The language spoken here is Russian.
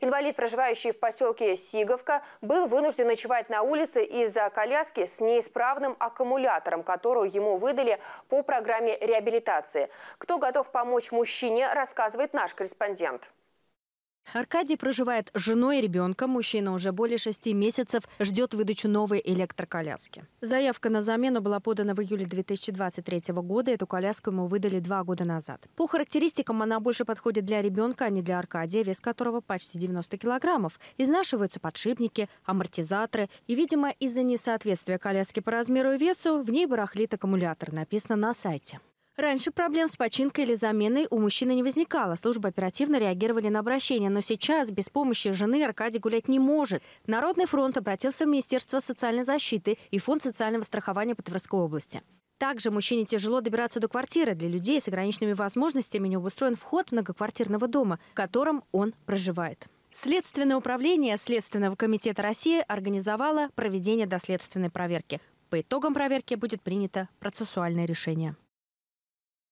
Инвалид, проживающий в поселке Сиговка, был вынужден ночевать на улице из-за коляски с неисправным аккумулятором, которую ему выдали по программе реабилитации. Кто готов помочь мужчине, рассказывает наш корреспондент. Аркадий проживает с женой и ребенком. Мужчина уже более шести месяцев ждет выдачу новой электроколяски. Заявка на замену была подана в июле 2023 года. Эту коляску ему выдали два года назад. По характеристикам она больше подходит для ребенка, а не для Аркадия, вес которого почти 90 килограммов. Изнашиваются подшипники, амортизаторы. И, видимо, из-за несоответствия коляски по размеру и весу в ней барахлит аккумулятор, написано на сайте. Раньше проблем с починкой или заменой у мужчины не возникало. Службы оперативно реагировали на обращение. Но сейчас без помощи жены Аркадий гулять не может. Народный фронт обратился в Министерство социальной защиты и Фонд социального страхования по Тверской области. Также мужчине тяжело добираться до квартиры. Для людей с ограниченными возможностями не обустроен вход многоквартирного дома, в котором он проживает. Следственное управление Следственного комитета России организовало проведение доследственной проверки. По итогам проверки будет принято процессуальное решение.